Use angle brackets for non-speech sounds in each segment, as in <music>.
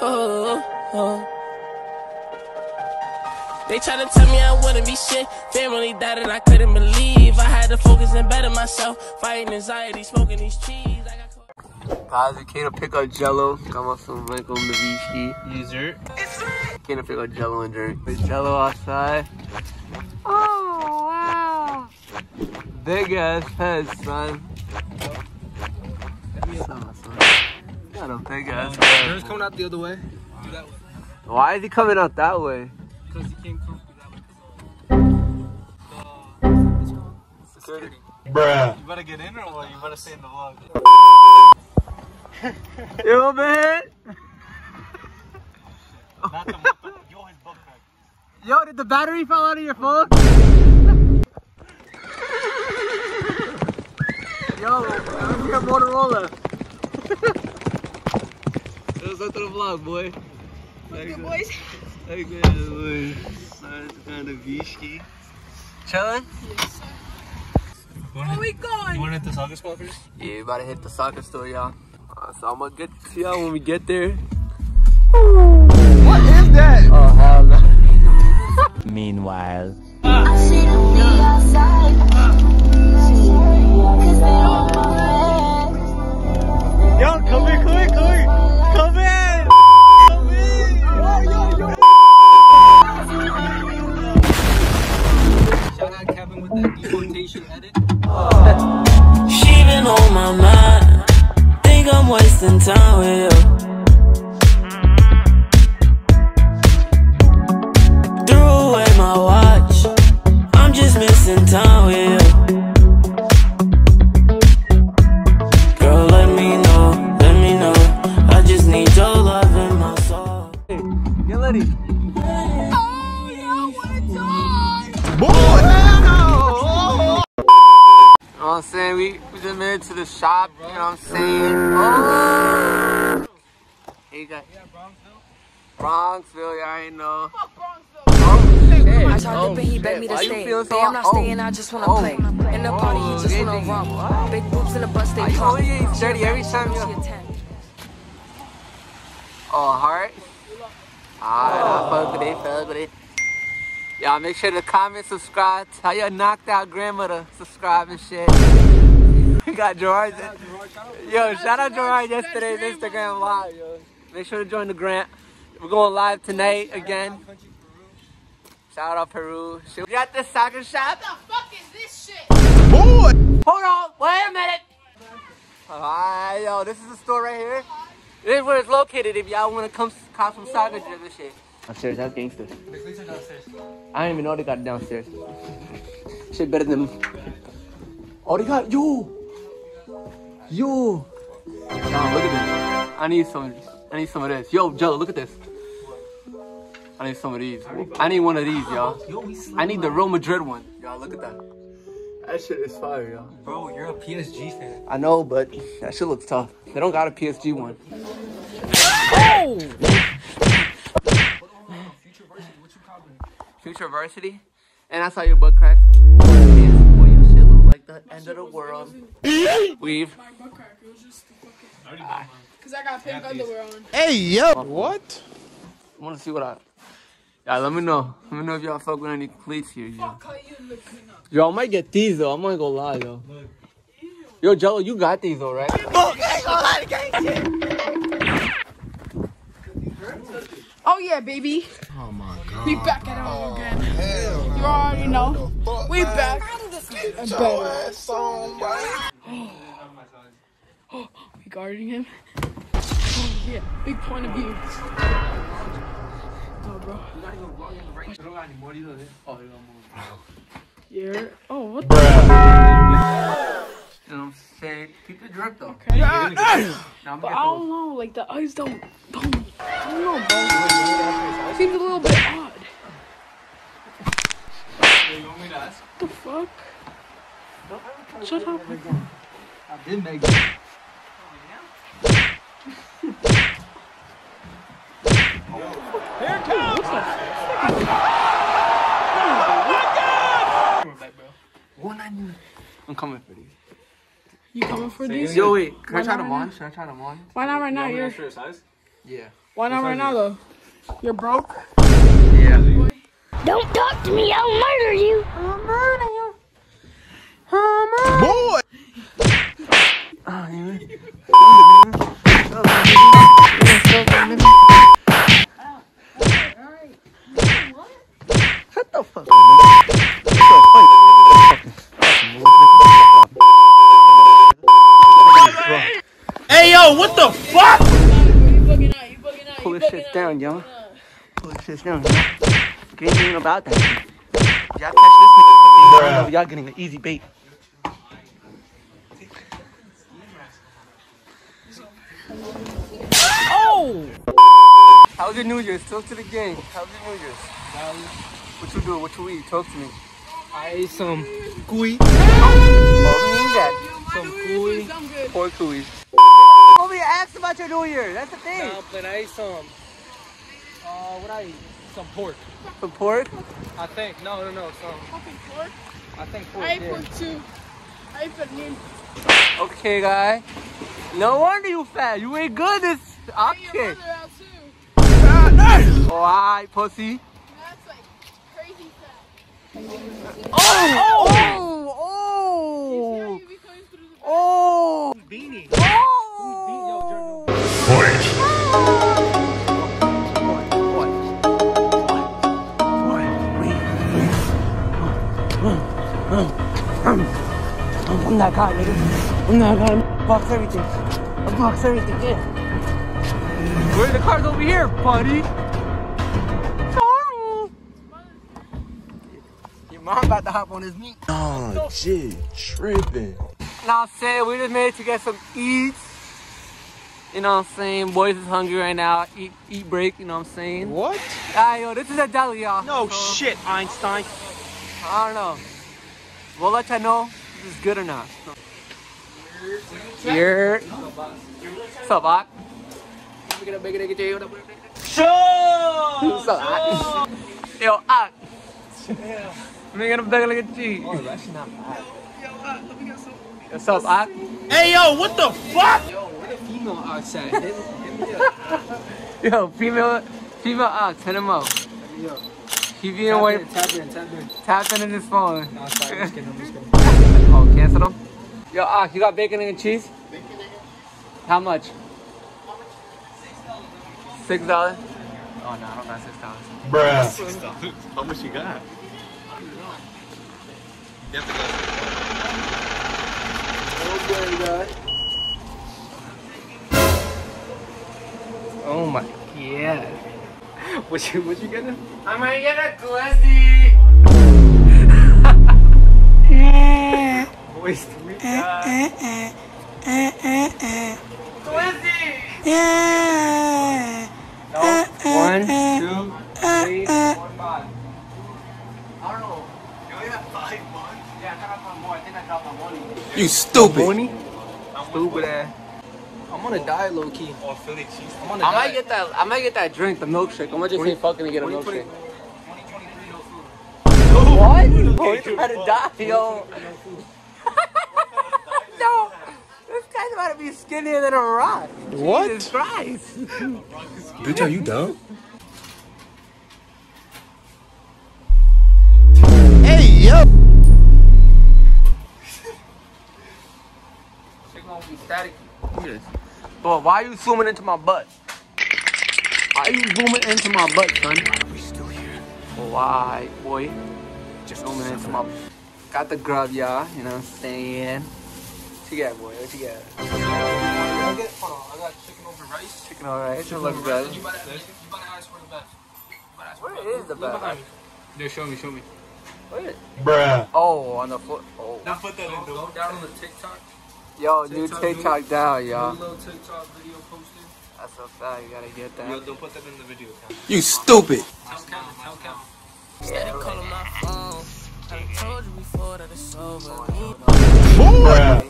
Oh, oh. They try to tell me I wouldn't be shit. Family died and I couldn't believe. I had to focus and better myself. Fighting anxiety, smoking these cheese. I got Guys, we came to pick up Jello. Come on, some Michael Navishi. User. Came to pick up Jello and drink. There's Jello outside. Oh wow! Big ass head, son. Son, Got a big ass head. Yours coming out the other way. Why is he coming out that way? Because he came through that way. Uh, security. Bruh. You better get in or what? You better stay in the vlog. Yo, man! Not the. Yo, his butt crack. Yo, did the battery fall out of your phone? Yo, let's get Motorola. <laughs> Let's <laughs> look to the vlog, boy. Good boys. Hey, good boys. Nice kind of Vishki. Chillin'? Where we going? You want to hit the soccer spot first? Yeah, we about to hit the soccer store, y'all. Uh, so I'm gonna get to y'all when we get there. What is that? Oh, hell no. Meanwhile. Yo, Hey, you got Bronxville, y'all ain't know. Oh, shit. I tried Oh, to pay, he shit. begged me to Why you stay. feel Babe, so- I'm not oh. staying, I just wanna Oh. play. In the party, he oh, just Oh, wanna yeah, romp. yeah. Big boobs in the bus, they Why you pump. only getting dirty every time She you... a 10. Oh, heart? Oh. Alright, I fuck with it, fuck with it. Y'all make sure to comment, subscribe, tell your knocked out grandmother subscribe and shit. <laughs> We got Gerard. Yo, shout out Gerard yesterday's Instagram live, yo. Make sure to join the grant. We're going live tonight again. Shout out Peru. Shit, We got this soccer shop. the fuck is this shit? Boy! Hold on, wait a minute. Alright, yo, this is the store right here. This is where it's located if y'all want to come cop some soccer gear and shit. Upstairs, that's gangster. I didn't even know they got downstairs. Shit better than. Oh, they got yo, yo. Nah, look at this. I need some. I need some of this. Yo, Jello, look at this. I need some of these. I need one of these, y'all. I need the Real Madrid one. Y'all, look at that. That shit is fire, y'all. Bro, you're a PSG fan. I know, but that shit looks tough. They don't got a PSG one. Future Varsity? And I saw your butt crack. Boy, your shit look like the end of the world. Weave. My butt crack. It was just the fucking. Cause I got pink underwear on. Hey, yo! What? I wanna see what I. Yeah, let me know. Let me know if y'all fuck with any cleats here, yo. Cut you in the peanut. Yo, I might get these though. I'm not gonna lie, yo. Yo, Jello, you got these though, right? Oh yeah, baby. Oh my god. We back at home oh, again. you already know. We back. And better. we guarding him. Oh <laughs> yeah, big point of view. Oh bro. Yeah. Oh what the? You know what I'm saying? Keep the drip though. Okay. <coughs> Now I'm But I don't know, like the eyes don't, don't, I don't know, bro. Seems a little bit odd. You want me to ask? What the fuck? Shut up. I did make it. I'm coming for these. You coming for these? Yo, wait. Can Why I try not them on? Should I try them on? Why not right now? You're Extra size? Yeah. Why not right now though? You're broke. Yeah. Don't talk to me, I'll murder you. Boy! Shut the fuck up, nigga. Hey, yo, what the fuck? You bugging out. You bugging. Pull this shit down, yo. Pull this shit down, yo. Get anything about that. Y'all catch this nigga. Y'all getting an easy bait. Oh! How's your New Year's? Talk to the gang. How's your New Year's? What you do? What you eat? Talk to me. I ate some cuy. Oh, mean that. Some cuy. I'm good. Nobody asked about your New Year. That's the thing. No, but I ate some. Uh, what I eat? Some pork. Some pork. I think. No, no, no. Some. Fucking pork. I think pork. I ate yeah. pork too. I ate pernil. Okay, guy. No wonder you fat. You ain't good this Hey, okay. mother out too. Alright, pussy. That's like crazy fat. Oh! Oh! Oh! Oh! Beanie. Oh! I'm that guy, nigga. I'm that guy. Box everything. I box everything, yeah. Where the car's over here, buddy? Mom about to hop on his meat. Oh, shit, tripping. Now I'm saying we just made it to get some eats. You know what I'm saying? Boys is hungry right now. Eat eat break, you know what I'm saying? What? Ah, yo, this is a deli, y'all. No So, shit, Einstein. I don't know. We'll let you know if this is good or not. Here. What's up, Ak? Sure. What's up, Ak? Yo, Ak. Let me get a bag of cheese. Oh, that's not bad. What's up, Ak? Hey, yo, what the fuck? Female ox at? <laughs> Yo, female, female ox, hit him up. He being wait, Tap in, tap in. tap into his phone. No, sorry, I'm just kidding, I'm just kidding. Oh, cancel him? Yo, ox, you got bacon and cheese? How much? Six dollars. Oh no, I don't got six dollars. Bruh. How much you got? Oh my god. <laughs> What you, what you getting? I'm gonna get a glizzy. Boys, three guys. Glizzy. No. One, two, three, four, five. I don't know. You only have five bucks? Yeah, I got my more. I think I dropped my money. You stupid. Money? Stupid ass. I'm on a diet low key. Oh, Philly cheese. I'm on a I might diet. get that. I might get that drink, the milkshake. I'm gonna just say fucking and get a 20, milkshake. What? Bro, you trying to die, yo? <laughs> no, this guy's about to be skinnier than a rock. What? Jesus Christ. Bitch, are you dumb? Static. Look at this. Bro, why are you zooming into my butt? Why are you zooming into my butt, son? Why are we still here? Why, boy? Just zooming into my. Butt. Got the grub, y'all. You know what I'm saying? What you got, boy? What you got? I hold on, I got chicken over rice. Chicken alright. It look good. You better, you better ask for the best. You better ask for Where the best. is the best? behind me. There, show me, show me. Where is- Bruh. Oh, on the foot. Oh. Now put that in Go down on the TikTok. Yo, new TikTok, TikTok new- down, y'all. little TikTok video posted. That's a fact. You gotta get that. Yo, don't put that in the video. You stupid. Tell Cam, tell Cam. Steady calling my phone. I told you before that it's over. Oh, Bruh.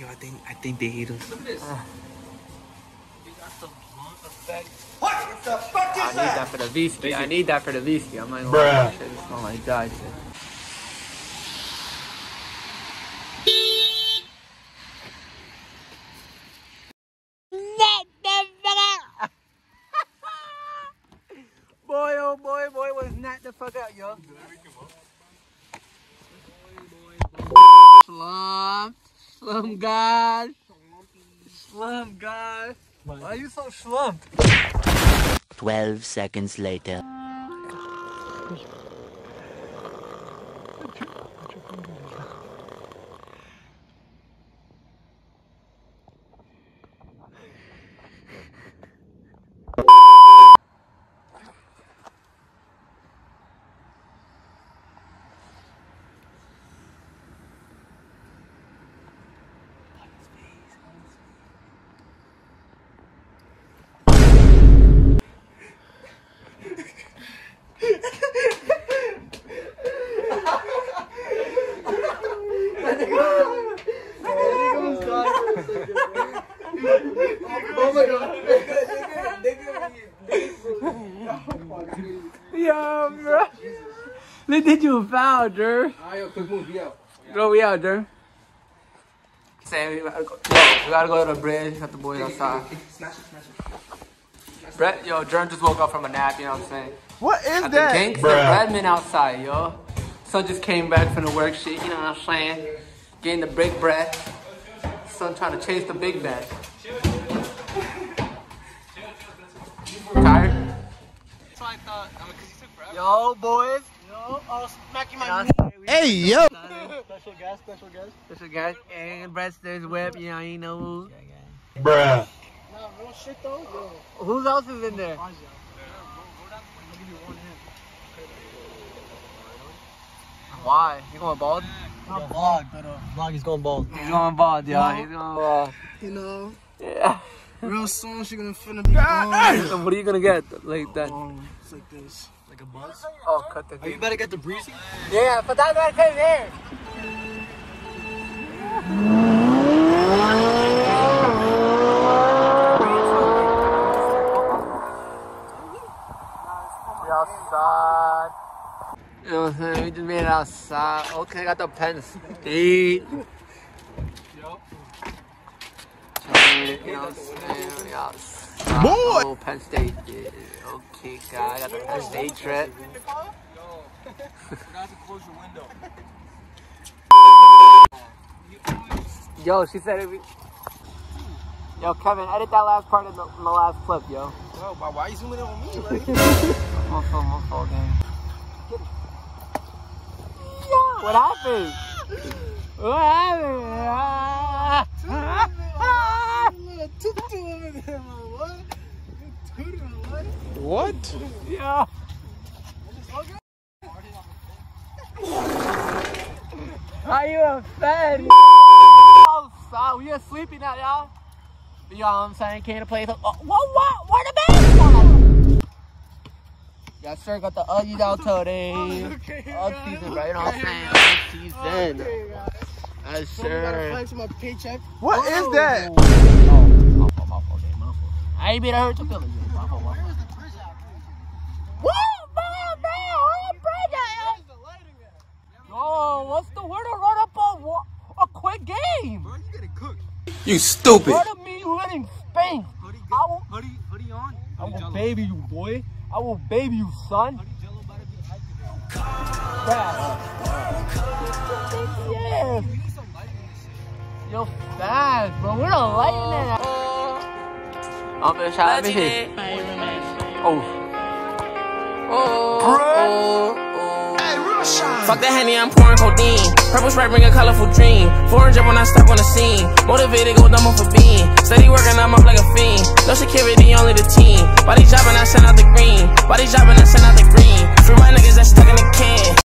Yo, I think I think they hate us. Look at this. We got the blunt effect. I need that for the whiskey. I need that for the whiskey. I'm like, Bruh. oh, shit, this smell like dog shit. that, yo. Slum. Slum God. Slum God. Why are you so slumped? 12 seconds later. Yo, bro. They did you a foul, Dur. Bro, we out, Dur. Sam, we gotta go, yo, we gotta go to the bridge. Got the boys outside. Brett, yo, Jern just woke up from a nap, you know what I'm saying? What is Got the that? gangsta Redman outside, yo. Son just came back from the work shit, you know what I'm saying? Getting the big bread. Son trying to chase the big bag. Tired? Yo, boys. Yo, I'll smack you Hey, yo. Special guest, special guest. Special guys, and Brett Stairs Web, you know, you know who. Bruh. Nah, real shit though. Yo, Who else is in there? Why? You going bald? not vlog, but uh, vlog is going bald. He's going bald, yo. He's going bald. You know, Yeah. real soon she gonna finna be <laughs> gone. What are you gonna get like that? Um, it's like this, like a buzz. Oh, cut the Oh, you better get the breezy. Yeah, but that's what I here. We outside. You know what I'm saying? We just made it outside. Okay, got the Penn State. <laughs> Yep. You know what I'm saying? We outside. Boy! Oh, Penn State. Yeah. Okay, guy. Got the Penn State trip. <laughs> Yo, she said it. Be... Yo, Kevin, edit that last part in the, in the last clip, yo. Yo, why, why you zooming in on me? <laughs> Like, My fault, my fault, gang. What happened? What happened? Little tutu over there, man. What? Tutu, what? Yeah. Are you a fan? Outside, we are sleeping now, y'all. You know what I'm saying? Came to play. Oh, what? What? Where the basketball? Yes, sir. Got the ugly out today. Ugg season, bro. You know what I'm saying? Ugg season. Yes, So gotta sir. flex my paycheck. What is oh. that? Oh, my fault, my fault, my fault. I ain't been to hurt your feelings. gang. My fault, my fault. What? Man, man, what bridge at? the lighting at? Yo, what's the word to run up a, wa- a quick game? Bro, you getting cooked. You stupid. Word of me winning Spain. Hoodie, I will, hoodie, hoodie on. I will baby you, boy. I will baby you, son. Hoodie jello about to be. Fast. Yeah. We need some lighting in this shit. Yo, fast, bro. We're not lighting it. I'm gonna shout at me. Oh. Oh. Fuck the honey, I'm pouring codeine. Purple stripe bring a colorful dream. 400 when I step on the scene. Motivated, go dumb for being. Steady working, I'm up like a fiend. No security, only the team. Body they and I send out the green. Body they and I send out the green. Free my niggas that stuck in the can.